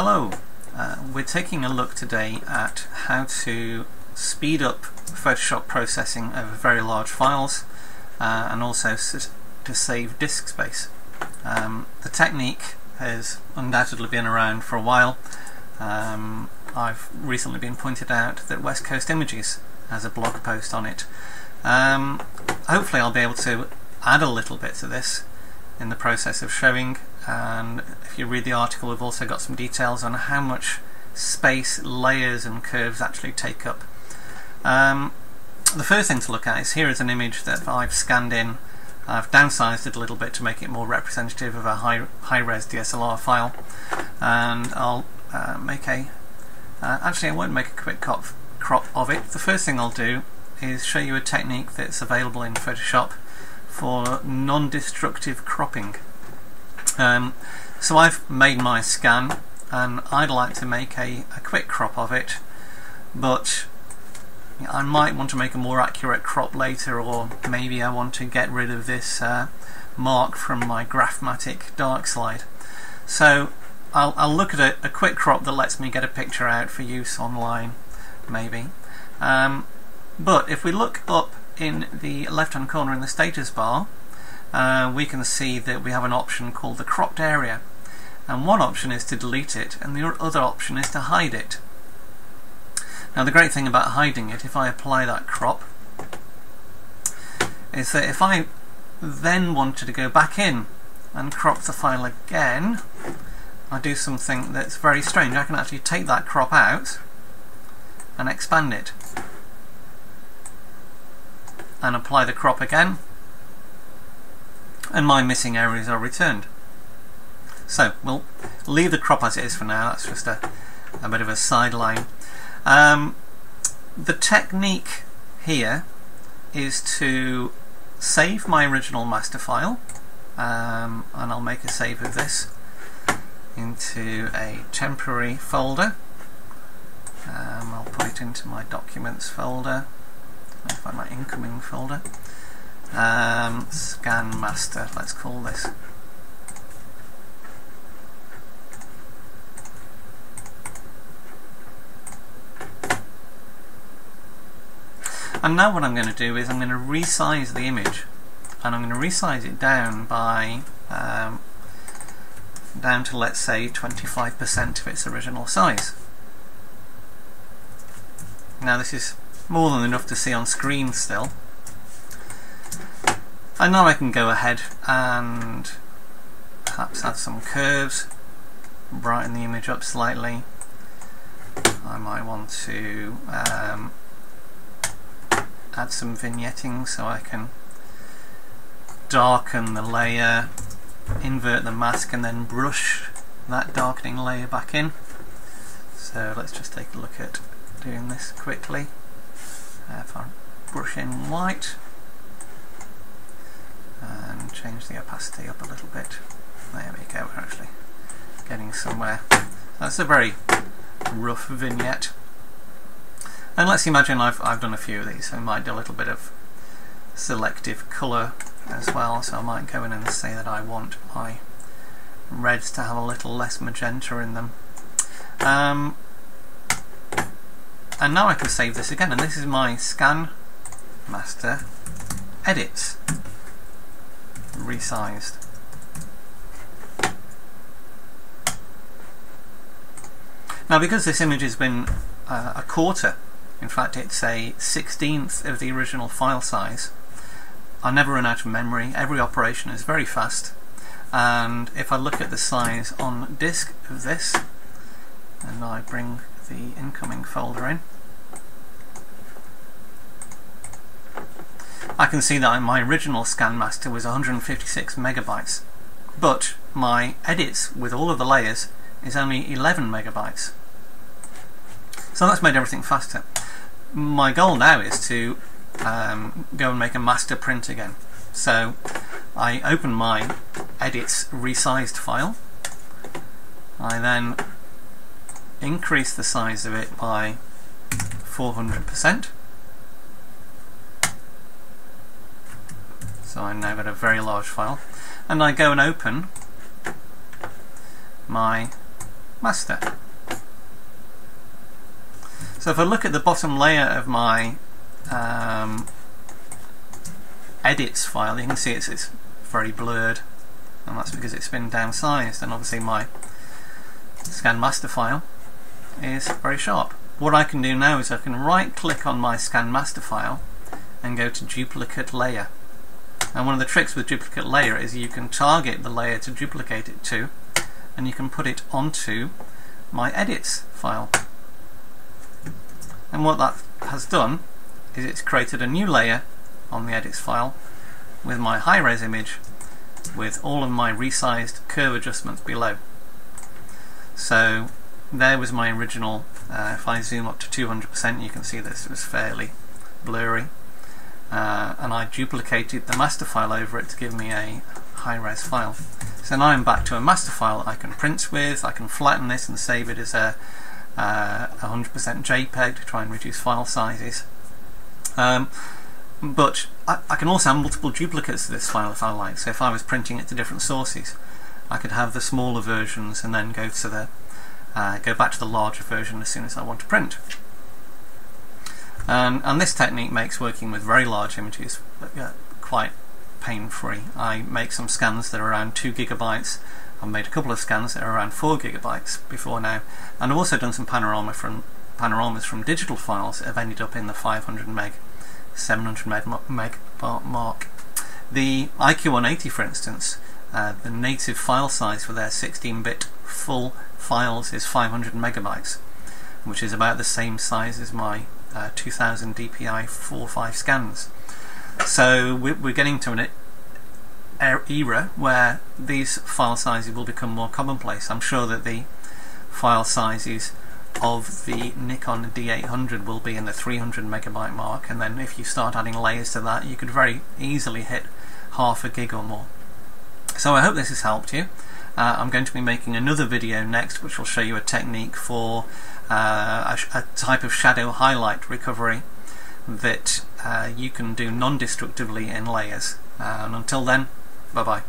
Hello, uh, we're taking a look today at how to speed up Photoshop processing of very large files uh, and also to save disk space. Um, the technique has undoubtedly been around for a while. Um, I've recently been pointed out that West Coast Images has a blog post on it. Um, hopefully I'll be able to add a little bit to this in the process of showing and if you read the article we've also got some details on how much space layers and curves actually take up. Um, the first thing to look at is here is an image that I've scanned in. I've downsized it a little bit to make it more representative of a high, high-res DSLR file and I'll uh, make a uh, actually I won't make a quick crop of it. The first thing I'll do is show you a technique that's available in Photoshop for non-destructive cropping. Um, so I've made my scan and I'd like to make a, a quick crop of it but I might want to make a more accurate crop later or maybe I want to get rid of this uh, mark from my Grafmatic dark slide. So I'll, I'll look at a, a, quick crop that lets me get a picture out for use online maybe. Um, but if we look up in the left hand corner in the status bar uh, we can see that we have an option called the cropped area and one option is to delete it and the other option is to hide it. Now the great thing about hiding it, if I apply that crop, is that if I then wanted to go back in and crop the file again, I do something that's very strange. I can actually take that crop out and expand it and apply the crop again and my missing areas are returned. So we'll leave the crop as it is for now, that's just a, a bit of a sideline. Um, the technique here is to save my original master file um, and I'll make a save of this into a temporary folder. Um, I'll put it into my documents folder. Find my incoming folder. Um, scan master, let's call this. And now what I'm going to do is I'm going to resize the image and I'm going to resize it down by um, down to let's say 25% of its original size. Now this is more than enough to see on screen still and now I can go ahead and perhaps add some curves, brighten the image up slightly. I might want to um, add some vignetting so I can darken the layer, invert the mask and then brush that darkening layer back in. So let's just take a look at doing this quickly. If I brush in white, and change the opacity up a little bit. There we go, we're actually getting somewhere. That's a very rough vignette. And let's imagine I've, I've done a few of these, so I might do a little bit of selective colour as well, so I might go in and say that I want my reds to have a little less magenta in them. Um, and now I can save this again, and this is my scan master edits resized. Now because this image has been uh, a quarter, in fact it's a sixteenth of the original file size, I never run out of memory, every operation is very fast. And if I look at the size on disk of this and I bring the incoming folder in I can see that my original scan master was 156 megabytes, but my edits with all of the layers is only 11 megabytes. So that's made everything faster. My goal now is to um, go and make a master print again. So I open my edits resized file. I then increase the size of it by 400%. So I've now got a very large file. And I go and open my master. So if I look at the bottom layer of my um, edits file, you can see it's, it's very blurred and that's because it's been downsized and obviously my scan master file is very sharp. What I can do now is I can right click on my scan master file and go to duplicate layer. And one of the tricks with duplicate layer is you can target the layer to duplicate it to and you can put it onto my edits file. And what that has done is it's created a new layer on the edits file with my high-res image with all of my resized curve adjustments below. So there was my original, uh, if I zoom up to 200% you can see this was fairly blurry uh, and I duplicated the master file over it to give me a high-res file. So now I'm back to a master file I can print with, I can flatten this and save it as a 100% uh, JPEG to try and reduce file sizes. Um, but I, I, can also have multiple duplicates of this file if I like. So if I was printing it to different sources, I could have the smaller versions and then go to the uh, go back to the larger version as soon as I want to print. Um, and this technique makes working with very large images uh, quite pain-free. I make some scans that are around 2 gigabytes. I've made a couple of scans that are around 4 gigabytes before now. And I've also done some panorama from panoramas from digital files that have ended up in the 500 meg 700 meg, meg mark. The IQ180 for instance, uh, the native file size for their 16-bit full files is 500 megabytes, which is about the same size as my uh, 2000 DPI 4.5 scans. So we're getting to an era where these file sizes will become more commonplace. I'm sure that the file sizes of the Nikon D800 will be in the 300 megabyte mark and then if you start adding layers to that you could very easily hit half a gig or more. So I hope this has helped you. Uh, I'm going to be making another video next which will show you a technique for uh, a, a, type of shadow highlight recovery that uh, you can do non-destructively in layers. Uh, and until then, bye bye.